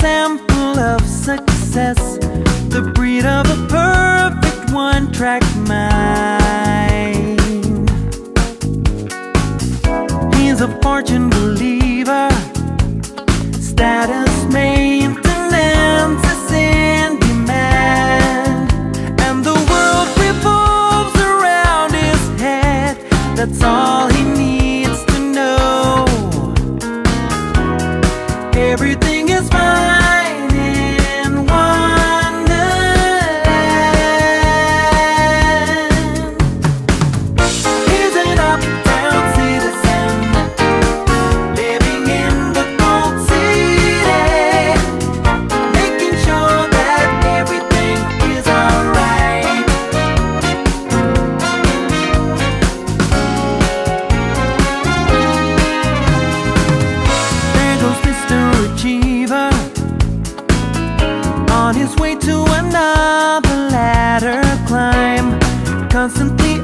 Sample of success. The breed of a perfect one-track mind. He's a fortune believer. Status maintenance is in demand. And the world revolves around his head. That's all Everything constantly